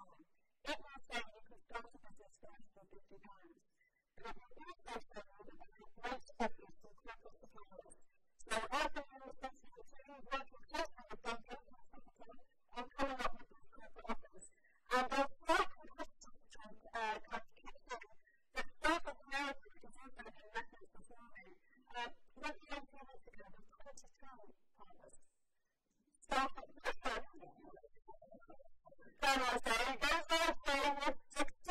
home. That will say you can go to the system for 50 times. And it will also show you that there are great studies from clinical psychologists. So after you listen to the training, working closely with them, clinical psychologists, and coming up with these clinical offers. And there's certain questions which are kind of kicks in that start of narrative is also a method for forming. Um, 28 minutes ago, we 22 partners. So, that's what I'm …在我戦い、どう、直接、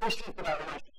5 litre